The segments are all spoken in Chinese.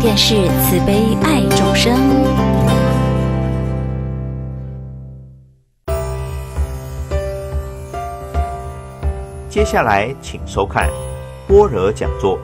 便是慈悲爱众生。接下来，请收看般若讲座。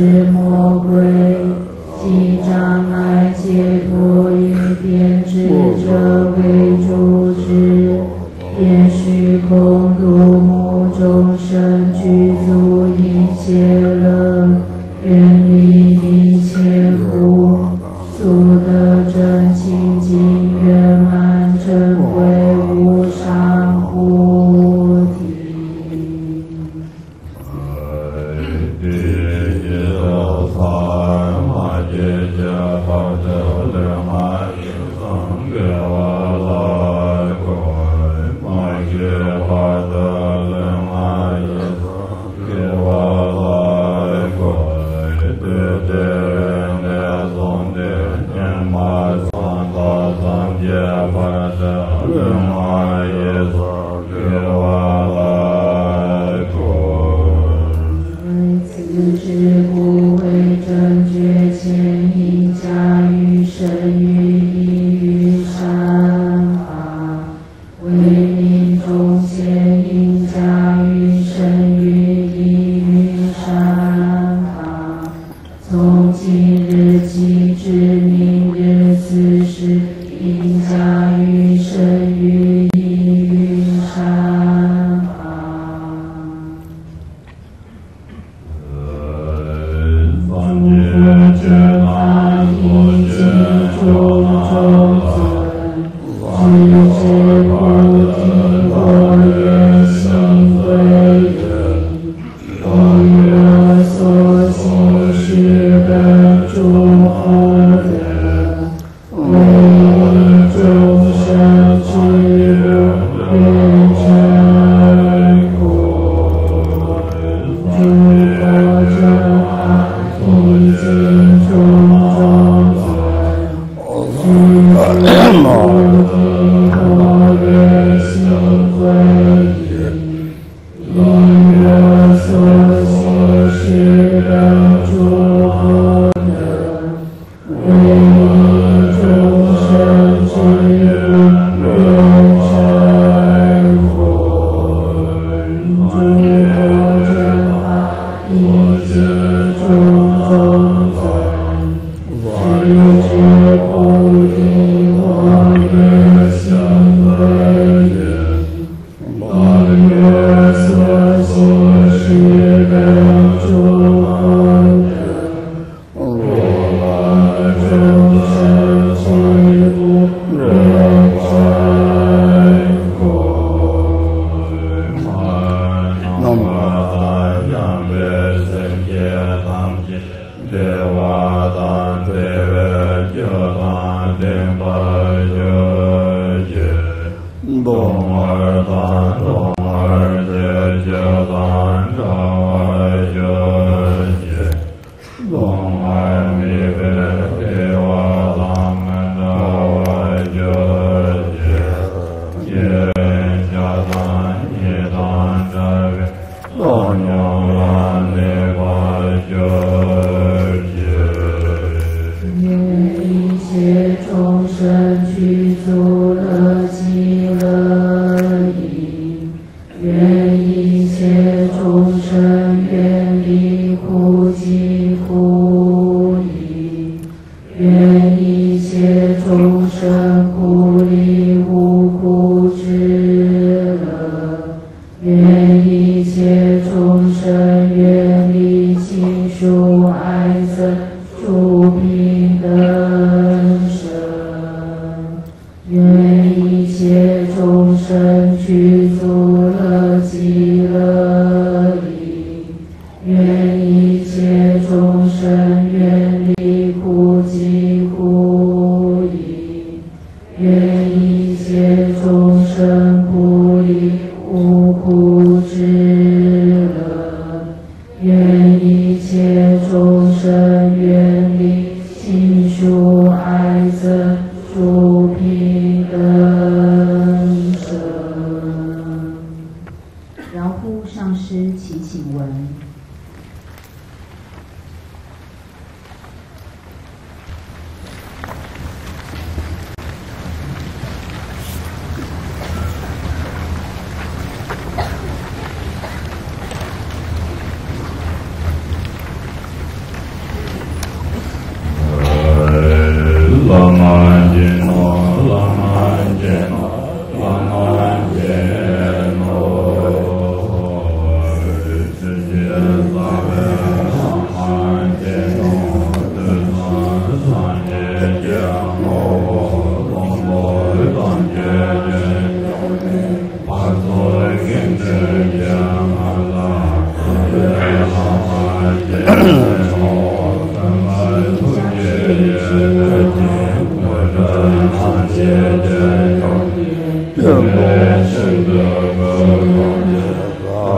东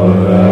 Amen.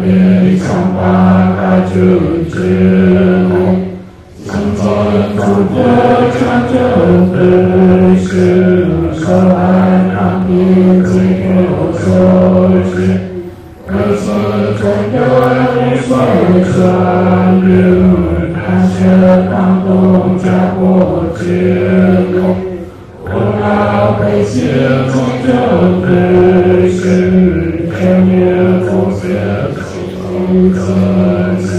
遍地枪花开成血河，心碎祖国唱着悲诗，心如刀割，当兵几度秋，心中的，一路跋涉抗洪战火间，我那背心浸透故事，沉默不言。oh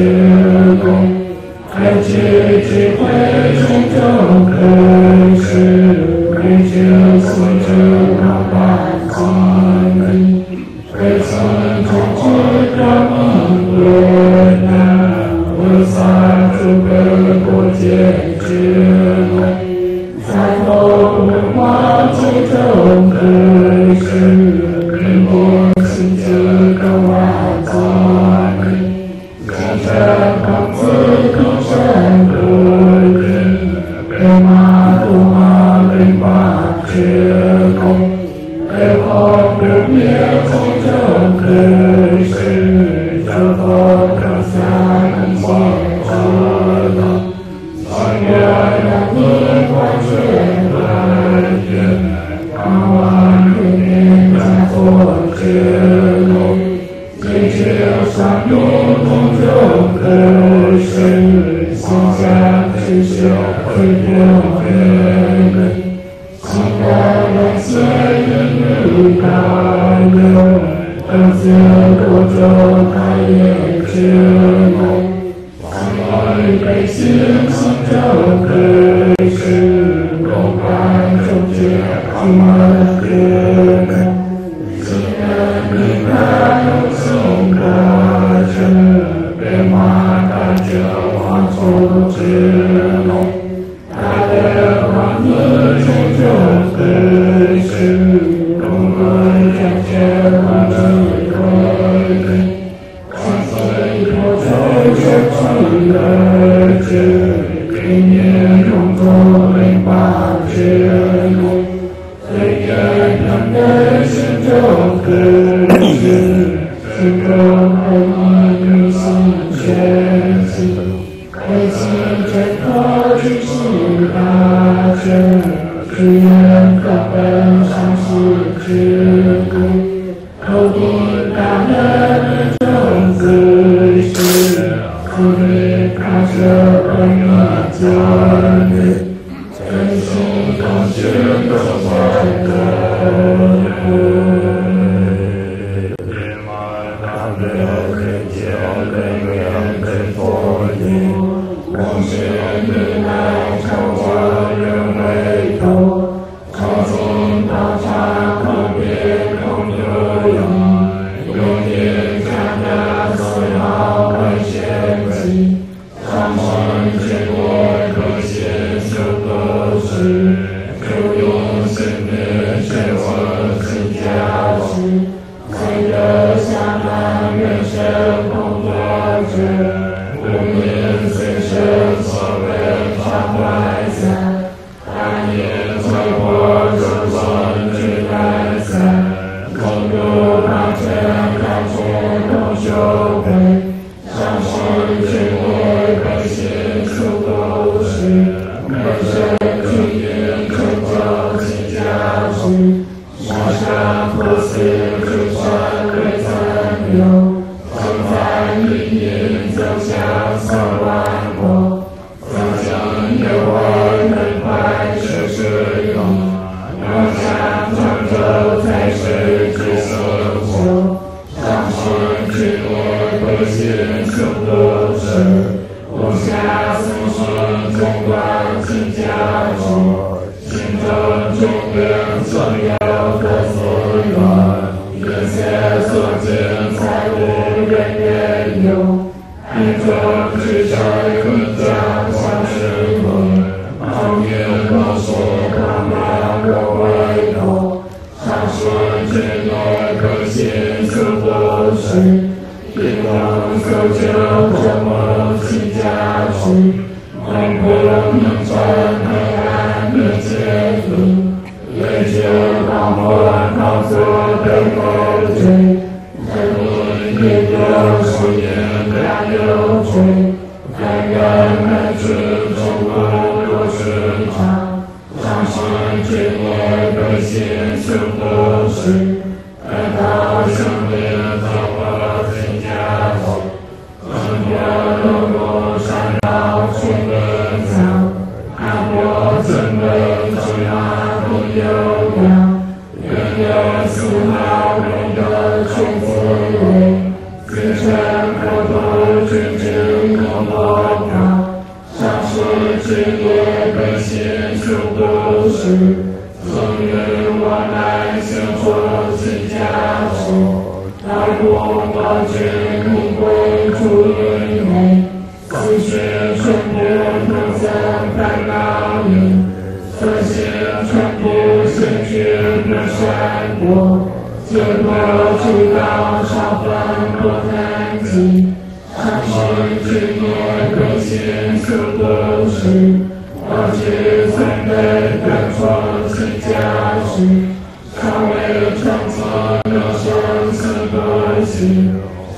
Amen. 现修多神，无暇僧身，纵观净家众，心中中变，所有可所有，眼前所见财物人人有，一等之教可家。成就诸佛之加持，广普一切黑暗的切因，一切恶魔狂贼得恐惧，真言功德世间有。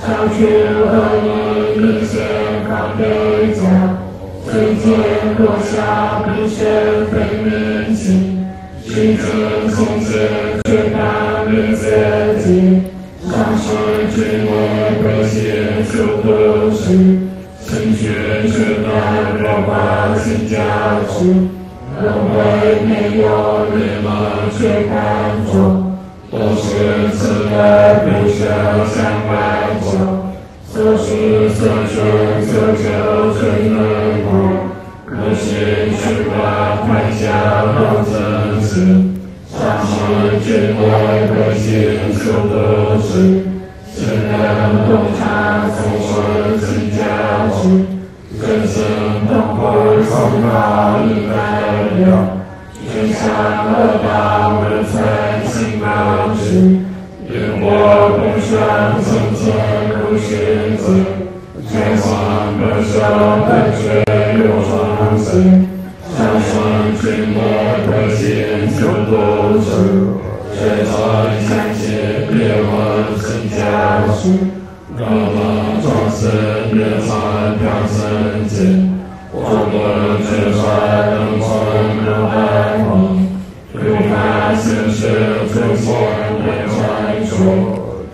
上师，恶意你先放飞假，瞬间落下，不声非明姓。世间险些却大名色。街上师君未归，心宿不实。心寻寻，难若花心，假痴轮回。没有你，你却扮作。是慈悲不舍三百九，所是所受所求是色过，不是虚妄幻下妄想心，上是智慧慧心修得是，心能洞察佛说心教之，真心痛苦从哪里来了？真相恶道为最。相许，愿我们双心牵入世界，心的守的却又放肆，相信君我的心就不死，却在相信别我心交许。我们壮士越战越胜气，我们决赛能成。依法行事，祖先为财主；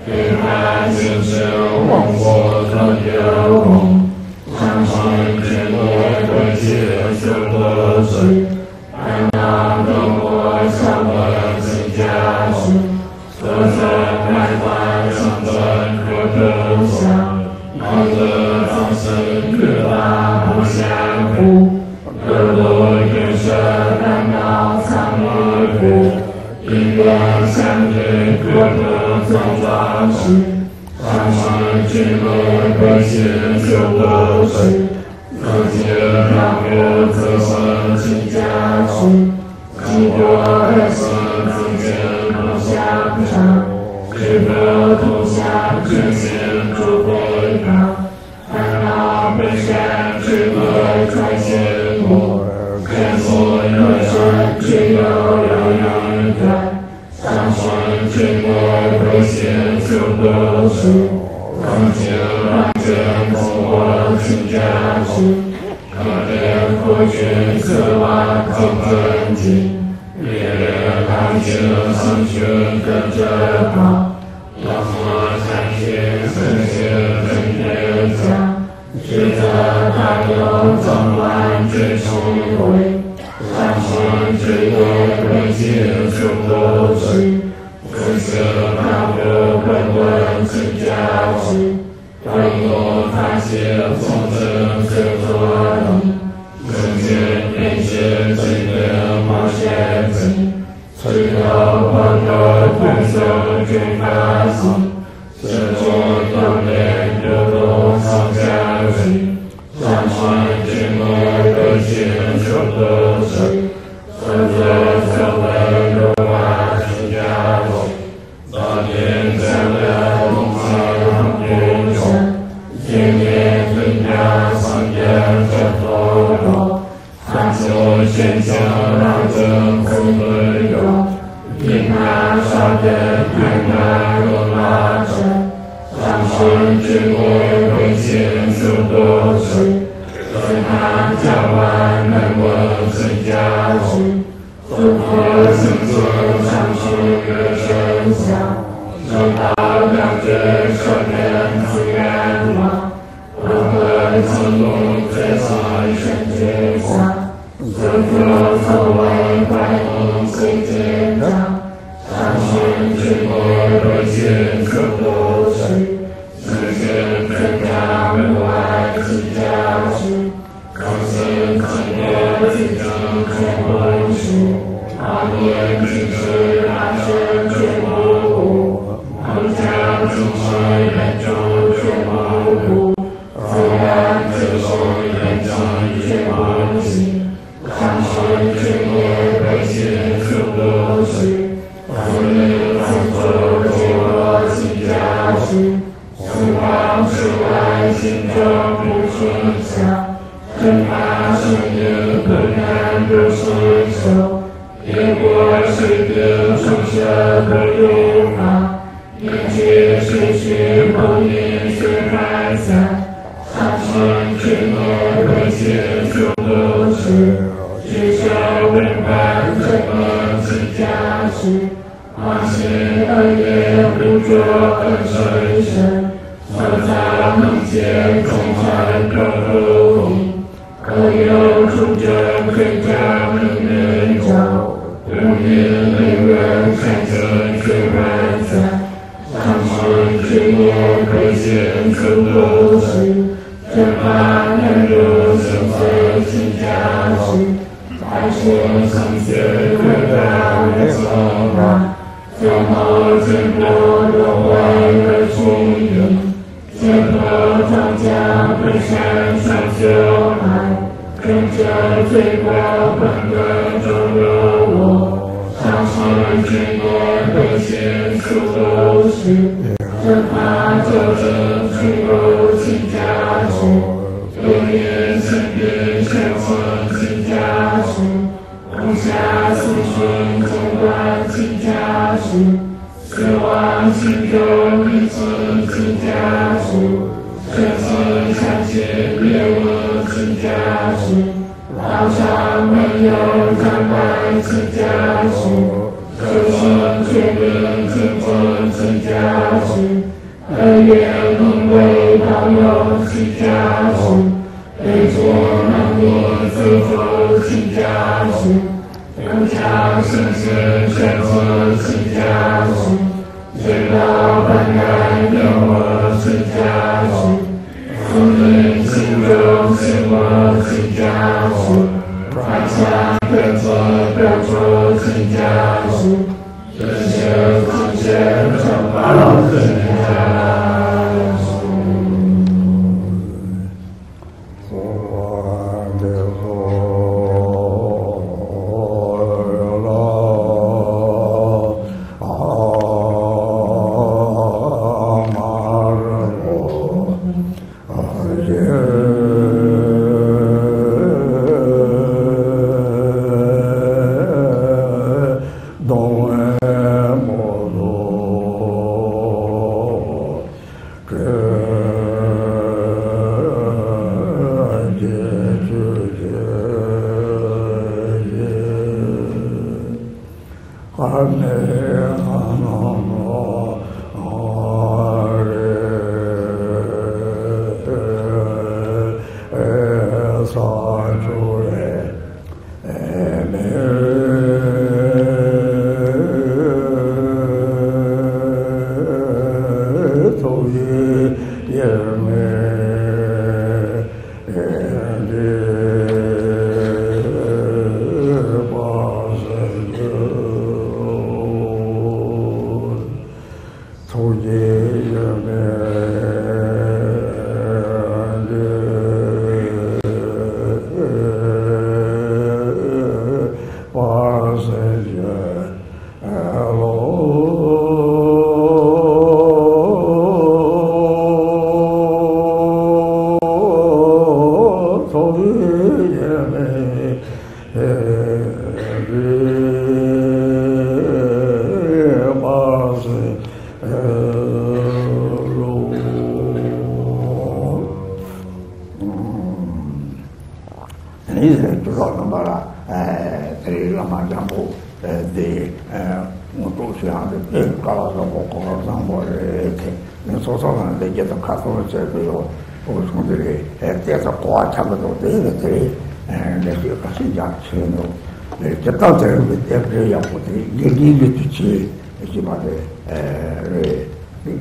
依法行事，枉我造业空。上师千劫对得起，修多罗尊。云中，你那双眼，看那落花尘，相识之年，被情所夺去，怎堪将万难的痴枷锁？如何承受相续的喧嚣？直到了解生死缘吗？如何经历这些挣扎？如何从万千锤百炼成刀器，世间繁华皆过眼云烟。故事，蒸发的露 yang berusia 的情感？最后 jahat, hasil saksi kejadian Jawa, jemput jemput. 虚构清假实验明细病身心清假无暇思绪剪断清假实虚妄心中一清晰假实全心相信别离清假实道上没有假埋清假实修心确定前进清假实可原因为道有其家事，对觉能力随助其家事，更强信心宣其其家事，见到本来有我其家事。福音心中心我其家事，放下根基表出其家事，真修其身成宝 gyegi tuchi ichi mati re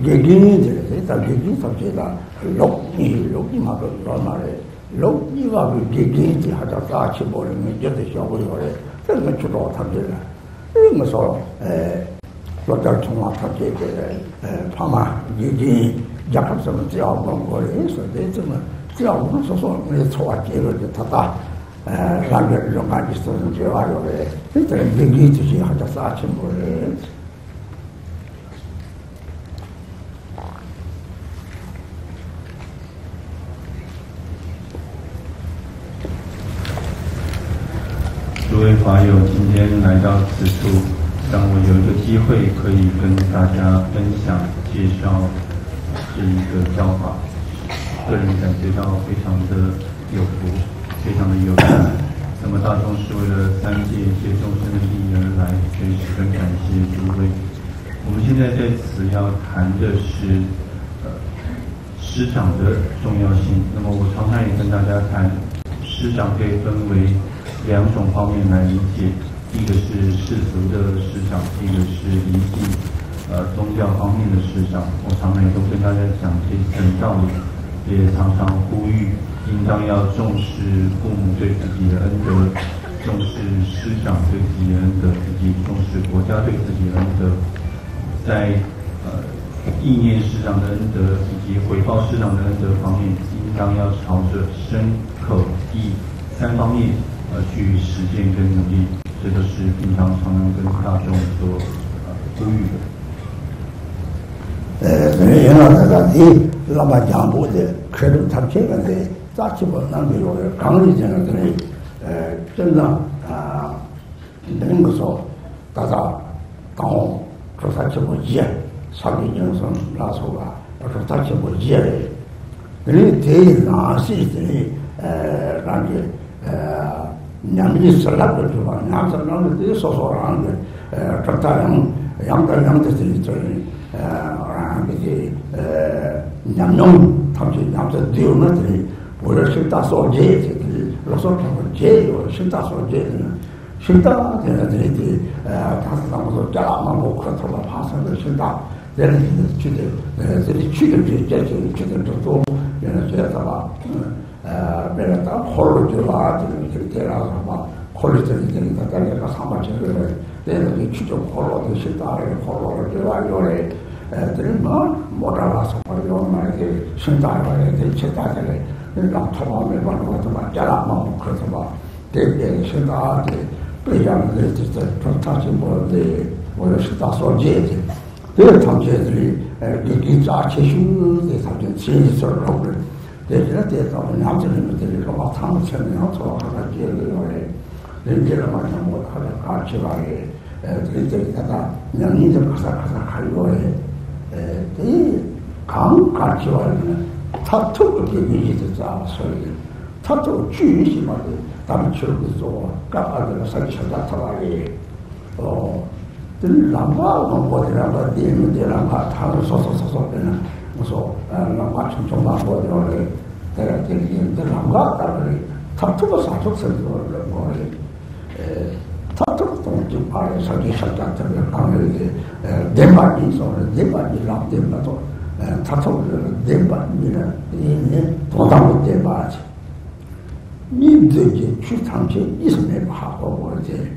gyegi dhiga zi ta gyegi sabchi la lokni, lokni mato rama re lokni wabu gyegi dhiga hata sachi bori mi gyati shogu yore ten mi chudo tabzi la ringa so lotar chungwa tabzi ge pama gyegi jakab samu tiyaw gonggo re so de zima tiyaw gonggo so so mi tsuwa gyegi tata 啊，他这个，呃，他嘛，一年也不怎么只要问过的，说的怎么，只要我们说说，没错啊，结论就他大。呃，让别人按你说成这玩意儿嘞，这这你你这些还叫啥情况嘞？诸位法友，今天来到此处，让我有一个机会可以跟大家分享、介绍这一个教法，个人感觉到非常的有福。非常的有缘，那么大众是为了三界一切众生的利益而来，所以十分感谢诸位。我们现在在此要谈的是呃师长的重要性。那么我常常也跟大家谈，师长可以分为两种方面来理解，一个是世俗的师长，一个是灵性呃宗教方面的师长。我常常也都跟大家讲这层道理，也常常呼吁。应当要重视父母对自己的恩德，重视师长对自己的恩德，以及重视国家对自己的恩德。在呃意念师长的恩德以及回报师长的恩德方面，应当要朝着身、口、意三方面呃去实践跟努力。这都是平常常常跟大众所呃呼吁的。 그래 연하다가 이 라마 장보데 그래도 잡채는데 짜치고 남기로 강리 전에 에 전나 아 되는 거서 다다 강 조사치고 이제 사기 연선 라소가 조사치고 이제 그래 대일 나시들이 에 라게 에 냠이 설라고 좋아 나서는 이 소소라는 에 양들 양들 들이 에 이제 남놈 탐지 남자 되어나더니 원래 싫다 소제 로서 제 싫다 소제 싫다 되는데 다섯 남아서 잘안 먹고 그렇다고 봐서 싫다 내가 진짜 내가 지금 진짜 지금 또 내가 제가 봐 내가 다 홀로 들어와 이렇게 막 홀로 들으니까 내가 상관 제대로 내가 진짜 홀로 되실 때 홀로 들어와 요래 애들이 뭐 몰아와서 말이요 말이게 신다래 대체다래 그러니까 토마메 받는 것도 막 자라 막 그래서 막 대비에 신다래 그냥 진짜 좋다지 뭐데 뭐를 시다 소제지 그 탐제들이 이 자체 슈의 탐제 진실을 하고 대지라 대서 남들은 들이고 막 탐을 쳐내고 하가 지어요. 렌즈를 많이 못 하다 같이 가게 그들이 다가 명의적 가사 가사 가려고 해. 에, 강 같이 와는 타투 그게 미지도 잡았어요. 타투 주의시 말이 다른 처럼도 또 까빠들 살쳐다 타와리 어 들 남바가 뭐라고 되는 데라가 다른 소소소소 되는 무서 남과 좀 바꿔요. 내가 되게 남과 다른 탑투가 사족선도 뭐래. 에 탑투도 좀 말해 서기 시작했다면 강하게 대만이 소리 대만이 랍대마도 탑투를 대만이나 이네 도담을 대마지. 님들이 추상체 있으면 하고 뭐지.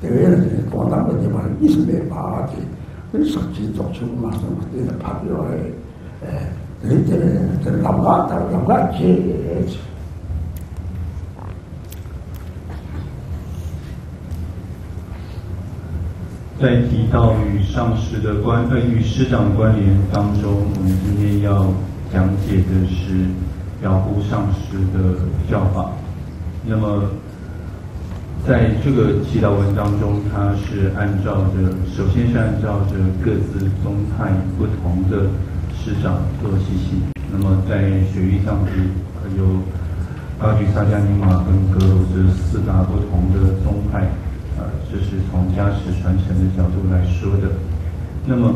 대회는 도담을 대만 있으면 봐지. 그래서 진짜 좀 말씀드리는 파비오에 그때는 그 남가다 남가지 在提到与上师的关呃与师长关联当中，我们今天要讲解的是表护上师的教法。那么在这个祈祷文当中，它是按照着，首先是按照着各自宗派不同的师长做习性。那么在雪域上边有高举萨迦尼玛跟格鲁这四大不同的宗派，这是从加持传承的角度来说的。那么，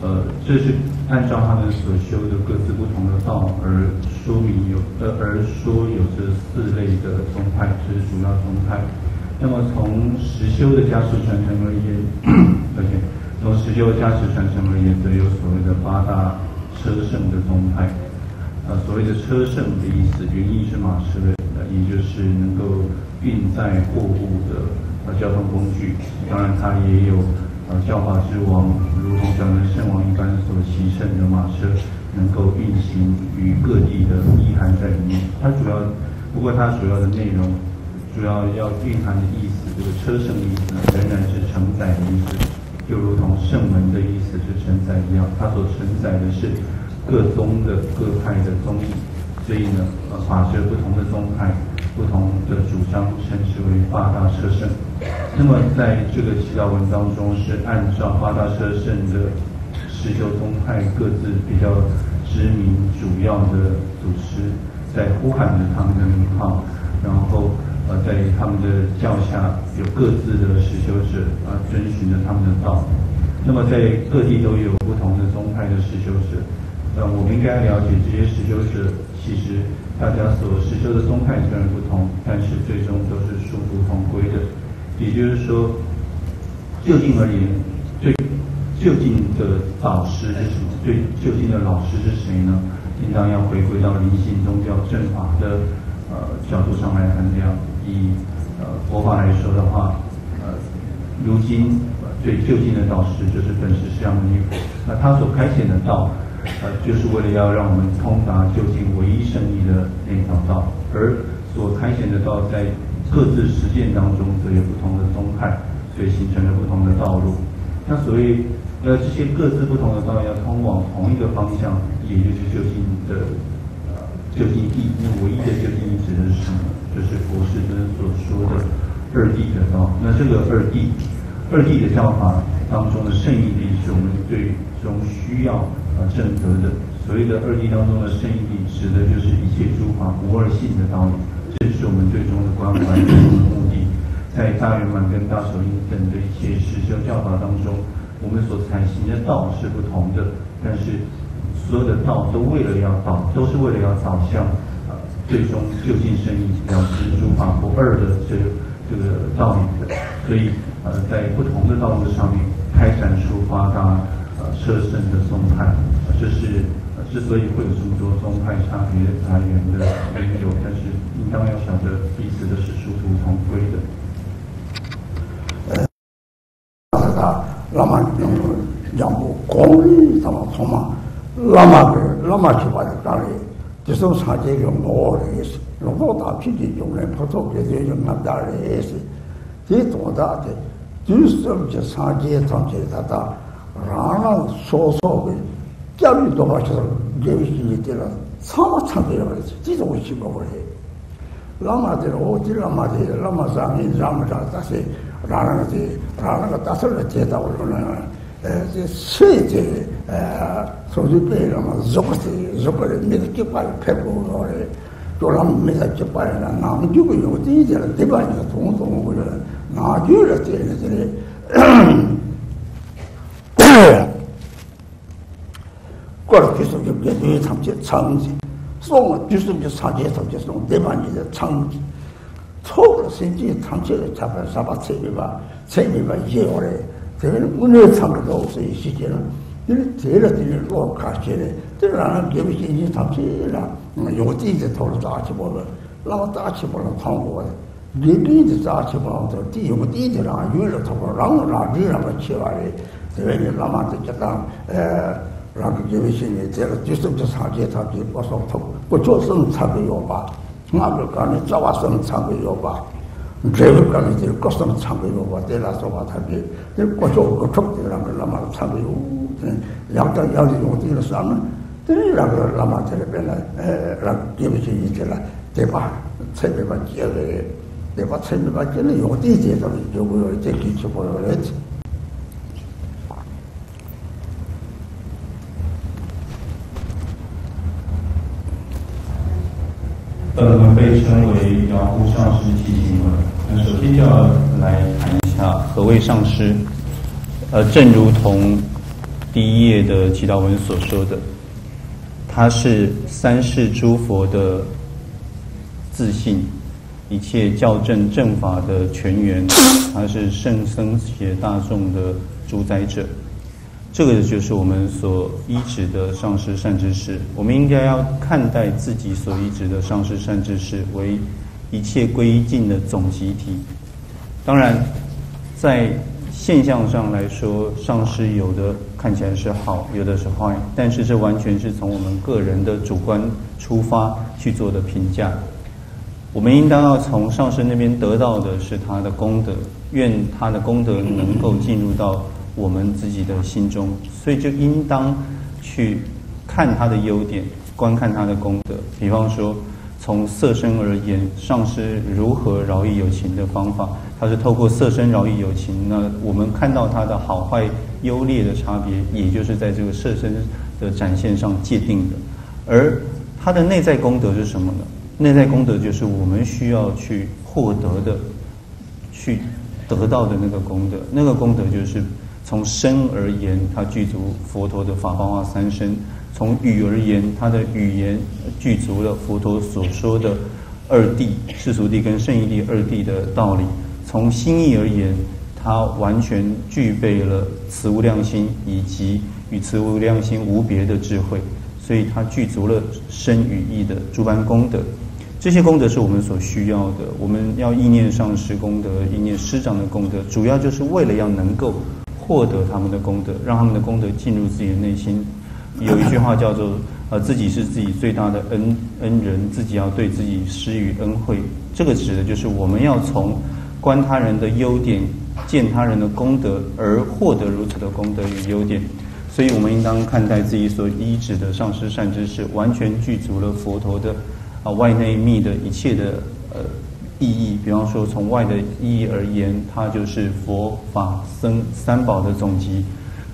呃，这是按照他们所修的各自不同的道而说明有，呃，而说有这四类的宗派，这是主要宗派。那么从实修的加持传承而言，而且从实修加持传承而言，则有所谓的八大车圣的宗派。呃，所谓的车圣的意思，原意是马车的，也就是能够运载货物的呃交通工具。当然，它也有呃教法之王，如同讲的圣王一般所骑乘的马车，能够运行于各地的意涵在里面。它主要，不过它主要的内容。主要要蕴含的意思，这个车圣的意思，仍然是承载的意思，就如同圣门的意思是承载一样，它所承载的是各宗的各派的宗义，所以呢，呃，法师不同的宗派、不同的主张，称之为八大车圣。那么在这个祈祷文当中，是按照八大车圣的十九宗派各自比较知名、主要的祖师，在呼喊着他们的名号，然后。呃，在他们的教下有各自的实修者啊，遵循着他们的道。那么在各地都有不同的宗派的实修者。呃，我们应该了解这些实修者，其实大家所实修的宗派虽然不同，但是最终都是。也就是说，就近而言，最就近的导师是什么？最就近的老师是谁呢？应当要回归到灵性宗教正法的呃角度上来衡量。以呃佛法来说的话，呃，如今最就近的导师就是本师释迦牟尼佛。那他所开显的道，呃，就是为了要让我们通达究竟唯一胜利的那条道。而所开显的道，在各自实践当中，则有不同的宗派，所以形成了不同的道路。那所谓呃这些各自不同的道要通往同一个方向，也就是究竟的究竟义。那唯一的究竟义指的是什么？就是佛世尊所说的二谛的道。那这个二谛，二谛的教法当中的圣义谛，是我们最终需要啊证得的。所谓的二谛当中的圣义谛，指的就是一切诸法无二性的道理。这是我们最终的关怀的目的。在大圆满跟大手印等的一切实修教法当中，我们所采行的道是不同的，但是所有的道都为了要导，都是为了要导向呃最终就近生意了知诸法不二的这个这个道理的。所以呃在不同的道路上面开展出发大呃摄身的宗派，这是。之所以会有这么多宗派差别来源的，当要晓得彼此的是殊途同归的。呃，他那么用让我公益怎么说嘛？那么个那么去把它搞的，这种场景用我的意思，用我大脾气用人不错，这就用那么大的意思。最多大的，就是这场景场景他他让人说说的。教育多少就是教育你的了，什么差别了？这种情况的，那么的我这那么的那么上面那么上，但是让那个的让那个大事的接到我说呢，呃，这设计呃，手机背了嘛，如果是如果是那个结巴拍不好的，就让没得结巴的，那就不用这一点了，对吧？你总总我觉得那就是 lāma dhīra oti lāma dhīra lāma sāmi rāma dhā tāsī rāna dhī rāna dhā tāsā rā chētā u rūna sē dhī sōdhī pē lāma zhukha dhī zhukha dhī mītā chīpā rī pē pū rō rī tō lāma mītā chīpā rī rā nāma dhūpa yō dhī dhī rā dhīpa rī tōng tōng u rī nā dhī rā dhī rī dhī rī kō rā kī sō kī dhī dhī tham chī 송 뒤숨지 사제 사제 송 대만이 창 초로 생기 창제를 잡아 잡아 세미바 세미바 예월에 되는 운의 창도 없어 이 시기는 늘 제일 제일 로 가시네 들라는 개미신이 잡지라 요것도 이제 돌아 다시 보면 라고 다시 보면 광고에 얘기도 다시 보면 뒤 요것도 이제라 유를 타고 라고 라지라고 치와래 되는 라마도 에 rāngi yewe shēngi tērā jīsam chā sāngyē tāpi bāsā tōp bōchō sāng tsāpi yōpa ngā rō kāni tsāwā sāng tsāpi yōpa drēvī kāni tērā kōsāng tsāpi yōpa tērā sōpa tāpi tērā bōchō gōchok tērā rāngi lāma rā tsāpi yō yāgdā yāgdī yō tērā sāna tērā rāngi lāma tērā pēnā rāngi yewe shēngi tērā tēpā tsēpē bā jēgē tēpā tsēpē bā jēgē yō tī tērā yō 呃，我们被称为遥护上师基金会。那首先就要来谈一下何谓上师。呃，正如同第一页的祈祷文所说的，他是三世诸佛的自信，一切教正正法的全源，他是圣僧且大众的主宰者。这个就是我们所依止的上师善知识。我们应该要看待自己所依止的上师善知识为一切归尽的总集体。当然，在现象上来说，上师有的看起来是好，有的是坏，但是这完全是从我们个人的主观出发去做的评价。我们应当要从上师那边得到的是他的功德，愿他的功德能够进入到。我们自己的心中，所以就应当去看他的优点，观看他的功德。比方说，从色身而言，上师如何饶益有情的方法，他是透过色身饶益有情。那我们看到他的好坏优劣的差别，也就是在这个色身的展现上界定的。而他的内在功德是什么呢？内在功德就是我们需要去获得的，去得到的那个功德。那个功德就是。从身而言，它具足佛陀的法华三身；从语而言，他的语言具足了佛陀所说的二谛、世俗谛跟圣义谛二谛的道理；从心意而言，它完全具备了慈无量心以及与慈无量心无别的智慧，所以它具足了身与意的诸般功德。这些功德是我们所需要的。我们要意念上师功德，意念师长的功德，主要就是为了要能够。获得他们的功德，让他们的功德进入自己的内心。有一句话叫做：“呃，自己是自己最大的恩恩人，自己要对自己施予恩惠。”这个指的就是我们要从观他人的优点，见他人的功德，而获得如此的功德与优点。所以我们应当看待自己所依止的上师善知识，完全具足了佛陀的啊外内密的一切的呃。意义，比方说从外的意义而言，它就是佛法僧三宝的总集；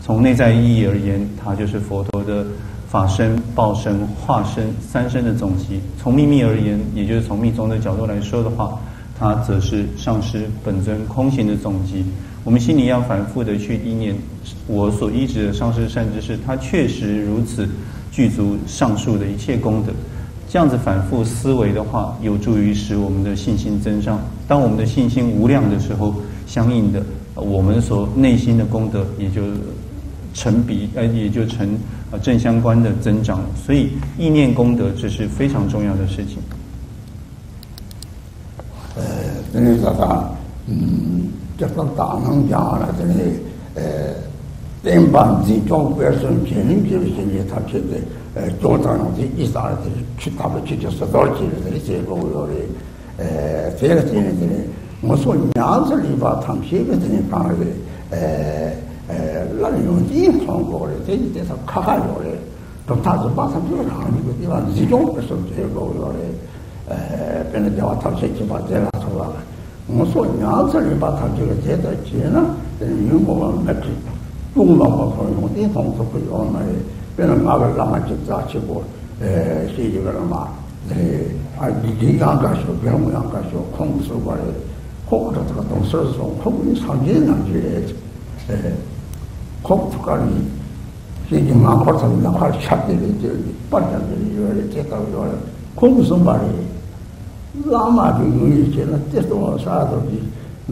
从内在意义而言，它就是佛陀的法身、报身、化身三身的总集。从秘密而言，也就是从密宗的角度来说的话，它则是上师本尊空行的总集。我们心里要反复的去意念，我所依止的上师善知识，他确实如此具足上述的一切功德。这样子反复思维的话，有助于使我们的信心增长。当我们的信心无量的时候，相应的，我们所内心的功德也就成比，呃，也就成呃正相关的增长。所以意念功德这是非常重要的事情。呃，等于说啥？嗯，这个大能讲了，等于呃，电班集中本身全就是现在他现在。呃，做当用的，他们去就是多少钱的这个有的，呃，这个钱的，我说娘子里吧，他们写 조단은 이 사람들 키타로 지져서 돌지를 제고 요리 에 제가 지내는 무슨 냐를 이봐 탐시게 되는 방을 에 라니오지 통고를 제지 돼서 카가요래. 또 다시 봐서 그러나 이거 이거 지종 벌써 제고 요래. 에 근데 내가 탐시게 봐. 제가 돌아 무슨 냐를 이봐 탐시게 제다 지나? 유고만 같이 동남아 소리 어디 통속을 오늘 pēnā mā kā lāma chī tā chī pō sī yī pēnā mā ā dī dī yāng kā shō, bēr mū yāng kā shō, khōng sō pā rē khōng tā tā kā tōng sō sō, khōng yī sāng jī nā jī rē khōng tā kā rī sī yī ngā khōr tā yā khā rī chā tī rī jī rī, pā rī rī yō rī, tē kā yō rī khōng sō pā rī lāma rī yō yī chī rā, tē sō sā tō jī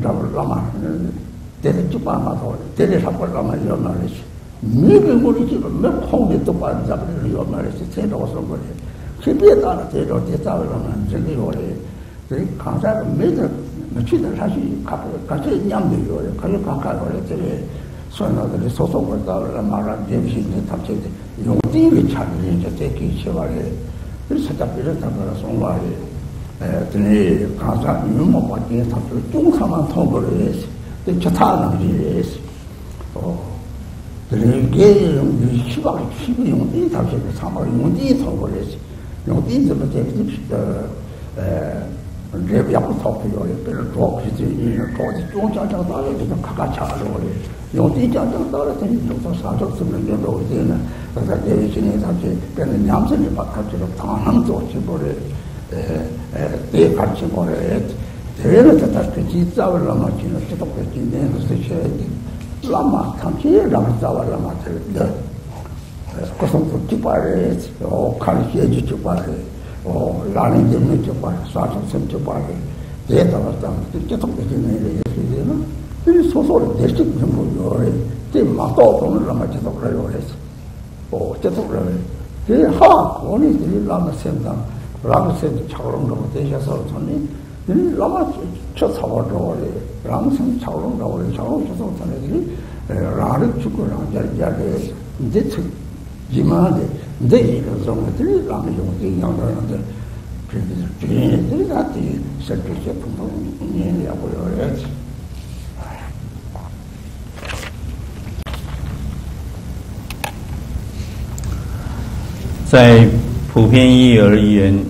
rā pā lāma rī, tē rī chū pā mā tō rī, tē rī sā pā lāma yō nā rī chī 미게 모르지 몇 콩이 또 반잡을 리가 말이지. 제로서 그래 집에 따라 제로 대사로는 저기 오래. 저기 강사 매들 며칠 다시 가고 같이 냠도 요래. 가서 가까이 오래. 저기 선어들이 소송을 따라 말한 대신에 답지 용띠를 찾는 이제 대기 시발에. 그래서 답비를 담아라 송와에. 에더니 가서 유머 받게 답을 좀 가만 통보를 해서 근데 좋다는 일이 어 ringe yung shiba shibu yung di tabshe ka samar yung di tsogo resi yung di zibu tebi tibshita rebu yaku tsogo yore pera dhok shizu yin dhok zi yung cha chang dhala tiga kaka cha rore yung di cha chang dhala tiga dhok sa chak tsibu yung dhok zi na kaka dewi shini tabshe pera nyam zi riba tabshe ka tangham dhok shibu re de kar shibu re dewe na tata kichi tsawa lama chino shitok kichi nenu se shaydi lama samshi lama zawa lama zawa kusam tu chupare o khani yeju chupare o lani jemni chupare swatam sem chupare zeta vastam tu chetam kati nere yesu zena tiri sosore deshtik jimbo yore ti mato opam lama chetam ra yore o chetam ra yore tiri ha oni tiri lama sem dang lama sem chakram lama desha sara chani 百人，这到了咱们这这种的今年的也是的嘛，这里所说的这些全部有的，这嘛到中了嘛，这都来有的是，哦，这都来，这哈，我们这里喇嘛身上，喇嘛身上超龙中这些时候从的，人喇嘛吃草着的。랑선 차오롱 나오래 차오롱 저서 전에들이 라를 죽고 랑자 자게 이제 즉 지마데 이제 이거 좀 들이 랑이 좀 인양하는데 그래서 저희들이 같이 설득해 보면 얘기하고요. 그래서 在普遍意义而言，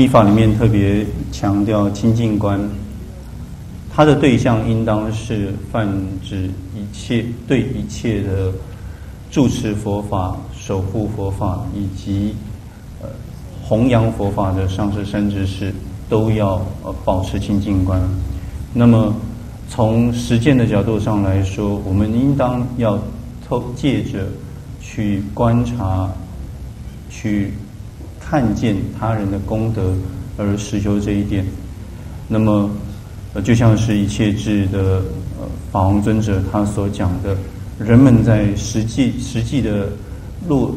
密法里面特别强调清净观。它的对象应当是泛指一切对一切的住持佛法、守护佛法以及呃弘扬佛法的上师三知识，都要呃保持清净观。那么从实践的角度上来说，我们应当要透借着去观察、去看见他人的功德而实修这一点。那么。呃，就像是一切智的呃法王尊者他所讲的，人们在实际实际的落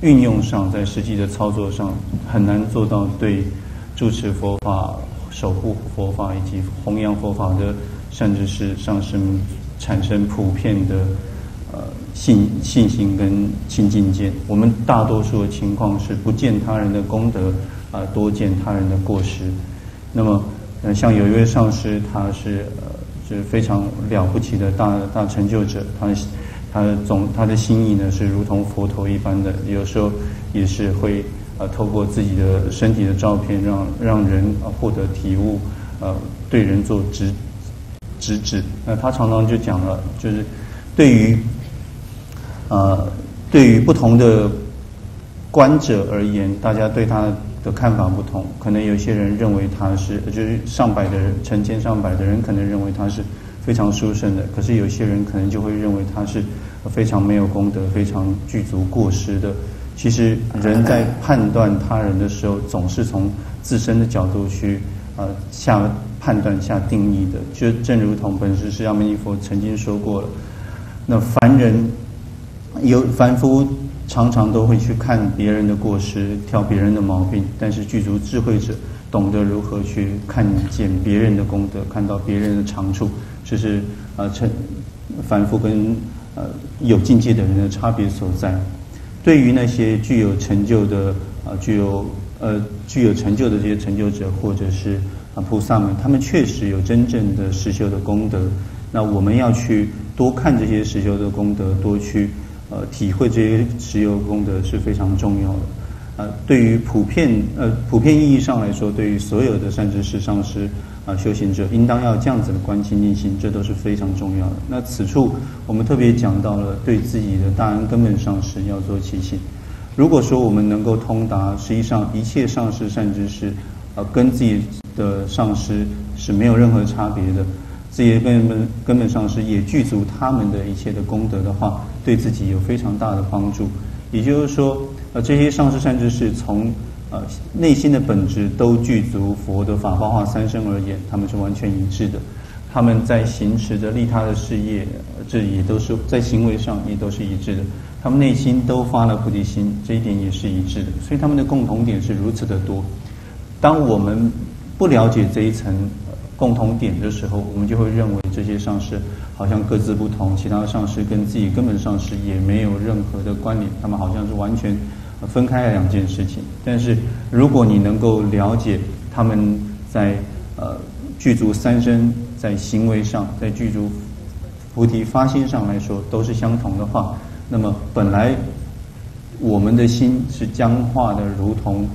运用上，在实际的操作上，很难做到对主持佛法、守护佛法以及弘扬佛法的甚至是上师产生普遍的信信心跟清净见。我们大多数的情况是不见他人的功德，啊，多见他人的过失。那么。呃，像有一位上师，他是呃，是非常了不起的大大成就者。他他总他的心意呢，是如同佛陀一般的。有时候也是会呃，透过自己的身体的照片，让让人获得体悟，呃，对人做指指指。那他常常就讲了，就是对于呃，对于不同的观者而言，大家对他的看法不同。可能有些人认为他是，就是上百的人，成千上百的人可能认为他是非常殊胜的，可是有些人可能就会认为他是非常没有功德、非常具足过失的。其实人在判断他人的时候，总是从自身的角度去呃下判断、下定义的。就正如同本师释迦牟尼佛曾经说过了，那凡人有凡夫。常常都会去看别人的过失，挑别人的毛病，但是具足智慧者懂得如何去看见别人的功德，看到别人的长处，这是呃成凡夫跟呃有境界的人的差别所在。对于那些具有成就的啊，具有呃具有成就的这些成就者，或者是啊菩萨们，他们确实有真正的实修的功德。那我们要去多看这些实修的功德，多去。呃，体会这些持有功德是非常重要的。呃，对于普遍呃普遍意义上来说，对于所有的善知识上师啊修行者，应当要这样子的观清净心，这都是非常重要的。那此处我们特别讲到了对自己的大恩根本上师要做提醒。如果说我们能够通达，实际上一切上师善知识，呃，跟自己的上师是没有任何差别的。自己根本根本上是也具足他们的一切的功德的话，对自己有非常大的帮助。也就是说，呃，这些上师善知识从呃内心的本质都具足佛的法、包化三生而言，他们是完全一致的。他们在行持着利他的事业，这也都是在行为上也都是一致的。他们内心都发了菩提心，这一点也是一致的。所以他们的共同点是如此的多。当我们不了解这一层。共同点的时候，我们就会认为这些上师好像各自不同，其他上师跟自己根本上师也没有任何的关联，他们好像是完全分开了两件事情。但是如果你能够了解他们在呃具足三身，在行为上，在具足菩提发心上来说都是相同的话，那么本来我们的心是僵化的，如同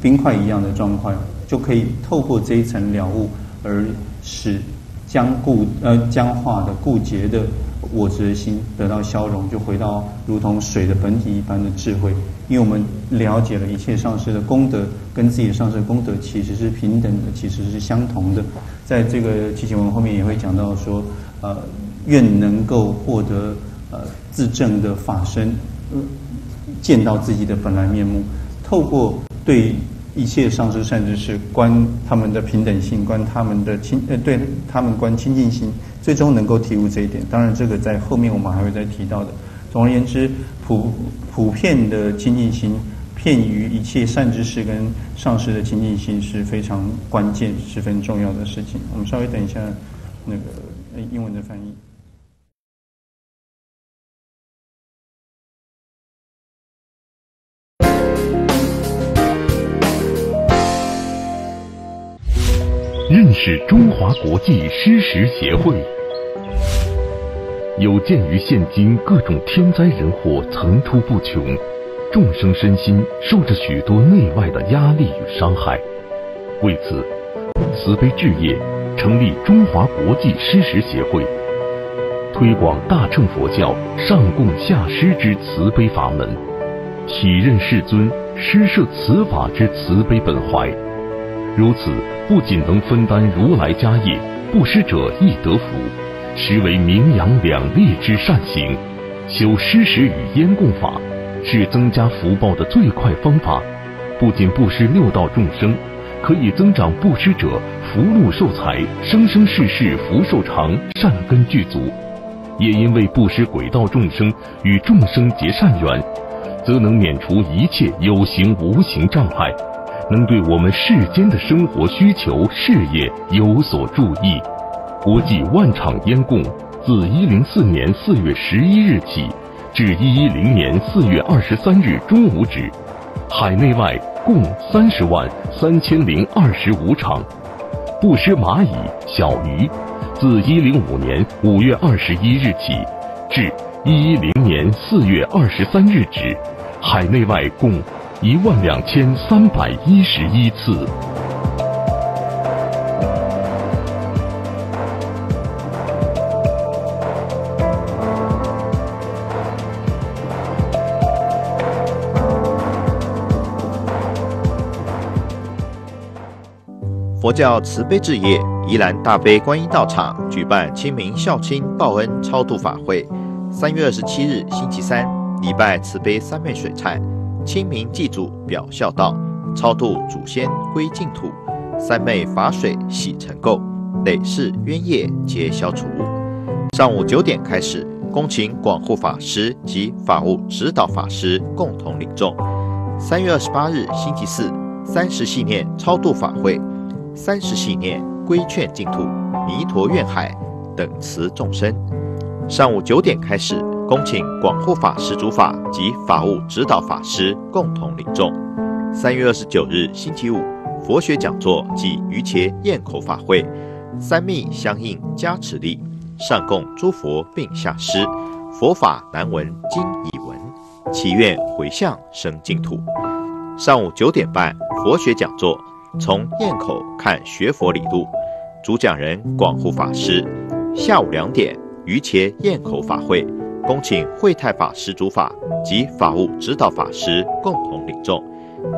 冰块一样的状况，就可以透过这一层了悟。而使僵固呃僵化的固结的我执的心得到消融，就回到如同水的本体一般的智慧。因为我们了解了一切上师的功德跟自己上师的功德其实是平等的，其实是相同的。在这个七情文后面也会讲到说，呃，愿能够获得呃自证的法身，见到自己的本来面目，透过对。一切上师善知识观他们的平等性，观他们的亲呃，对他们观清净心，最终能够体悟这一点。当然，这个在后面我们还会再提到的。总而言之，普普遍的清净心，遍于一切善知识跟上师的清净心是非常关键、十分重要的事情。我们稍微等一下，那个英文的翻译。认识中华国际施食协会。有鉴于现今各种天灾人祸层出不穷，众生身心受着许多内外的压力与伤害，为此，慈悲置业成立中华国际施食协会，推广大乘佛教上供下施之慈悲法门，体认世尊施设此法之慈悲本怀。如此，不仅能分担如来家业，布施者亦得福，实为名扬两利之善行。修施食与烟供法，是增加福报的最快方法。不仅布施六道众生，可以增长布施者福禄寿财，生生世世福寿长，善根具足。也因为布施轨道众生与众生结善缘，则能免除一切有形无形障碍。能对我们世间的生活需求、事业有所注意。国际万场烟供自一零四年四月十一日起至一一零年四月二十三日中午止，海内外共三十万三千零二十五场。布施蚂蚁、小鱼，自一零五年五月二十一日起至一一零年四月二十三日止，海内外共。一万两千三百一十一次。佛教慈悲之夜宜兰大悲观音道场举办清明孝亲报恩超度法会三月二十七日星期三礼拜慈悲三昧水菜清明祭祖表孝道，超度祖先归净土，三昧法水洗尘垢，累世冤业皆消除。上午九点开始，恭请广护法师及法务指导法师共同领众。三月二十八日星期四，三十系念超度法会。三十系念规劝净土弥陀愿海等慈众生，上午九点开始，恭请广护法师主法及法务指导法师共同领众。三月二十九日星期五，佛学讲座及于伽咽口法会，三密相应加持力，上供诸佛并下施，佛法难闻经已闻，祈愿回向生净土。上午九点半，佛学讲座。从堰口看学佛理路，主讲人广护法师。下午两点，于伽堰口法会，恭请慧泰法师主法及法务指导法师共同领众。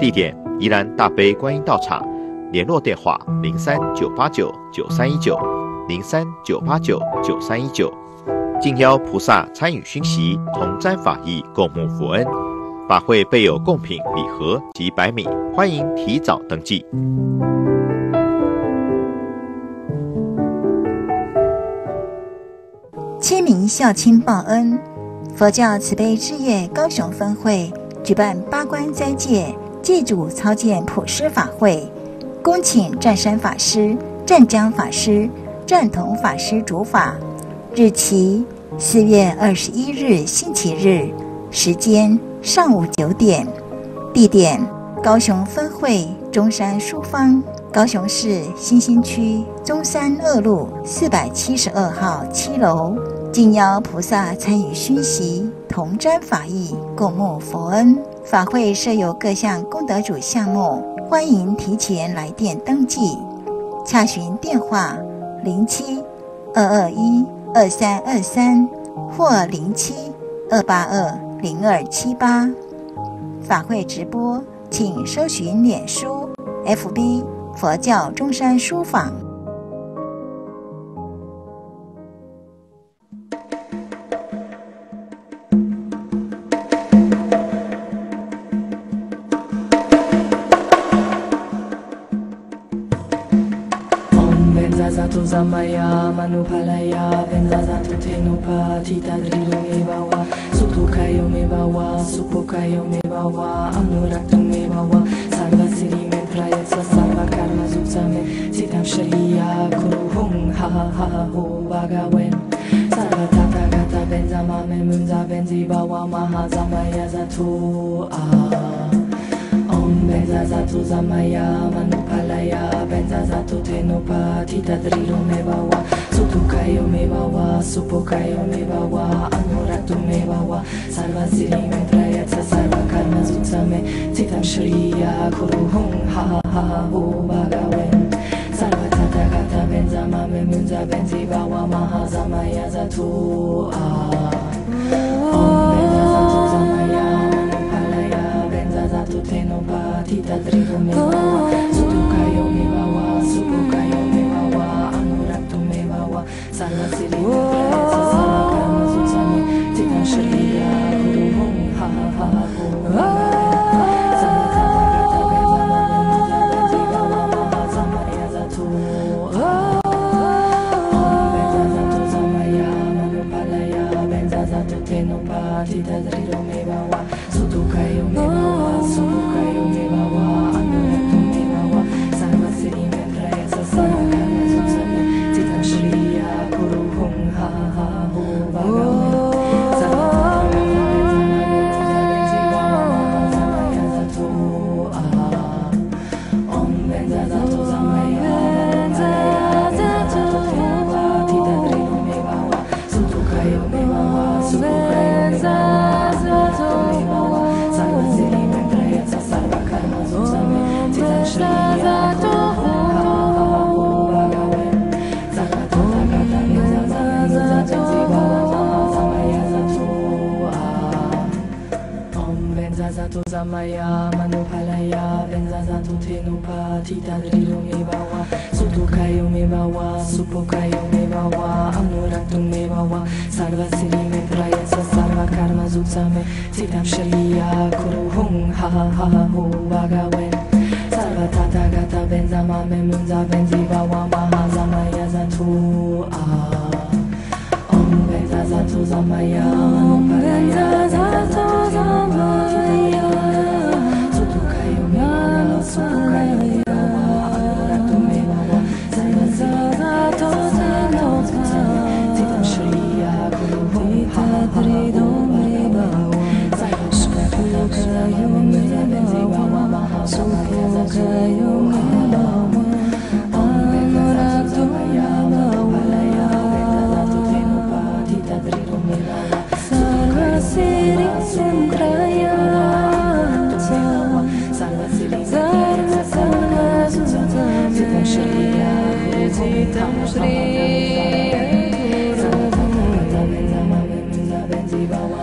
地点：宜兰大悲观音道场。联络电话：零三九八九九三一九零三九八九九三一九。敬邀菩萨参与熏习，同瞻法义，共沐佛恩。法会备有贡品礼盒及白米，欢迎提早登记。清明孝亲报恩，佛教慈悲置业高雄分会举办八关斋戒祭祖操剑普施法会，恭请湛山法师、湛江法师、湛同法师主法，日期四月二十一日星期日，时间。上午九点，地点高雄分会中山书坊，高雄市新兴区中山二路四百七十二号七楼。敬邀菩萨参与熏习，同瞻法义，共沐佛恩。法会设有各项功德主项目，欢迎提前来电登记。洽询电话：零七二二一二三二三或零七二八二。零二七八法会直播，请搜寻脸书、FB 佛教中山书坊。tadriru me bawa Sutukayo me bawa, supokayo me bawa Anuratu me bawa, sarva siri me trayatsa Sarva karma zutsame, titam shriya Kuru hum ha ha ho bagawe Sarva tata gata benza mame munza benzi bawa Mahazama yazatu ah.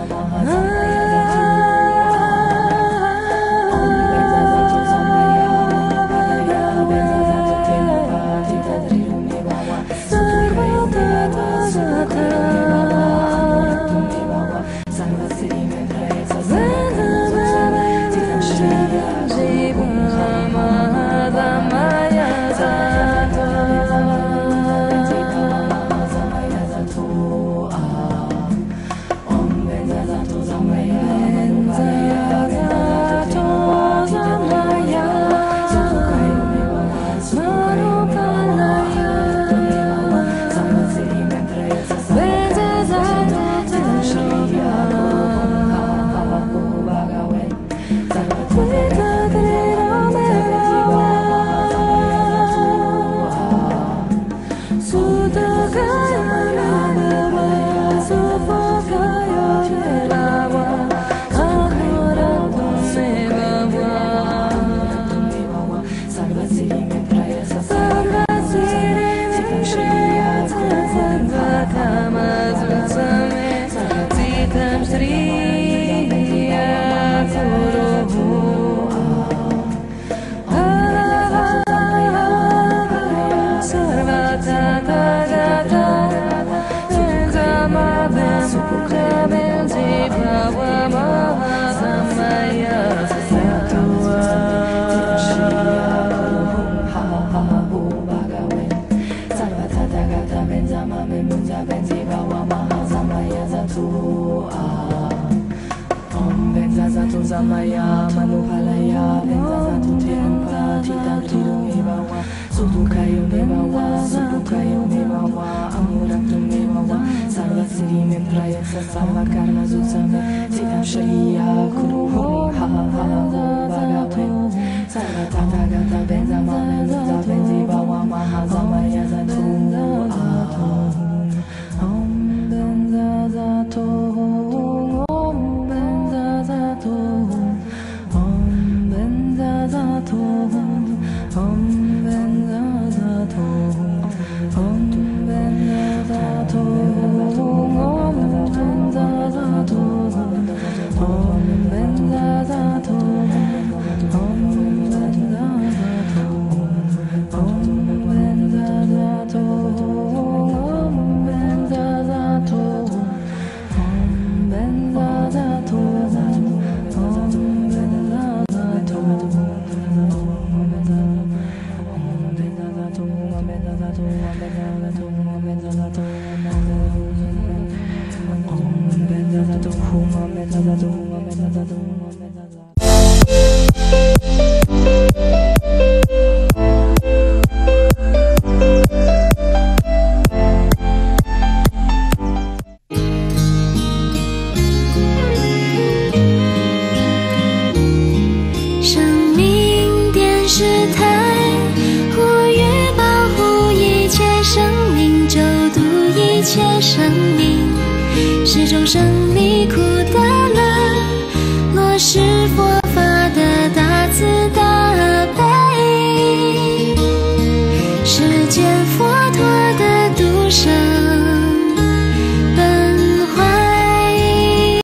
嗯。Subuka yonewa wa, subuka yonewa wa Amuratum newa wa, sarva sirime praya Sarva karma zutsame, sitam shriya kuru homi Ha ha ha ho bhagato Sarva tata gata benza ma benza benzi bawa maha zamaya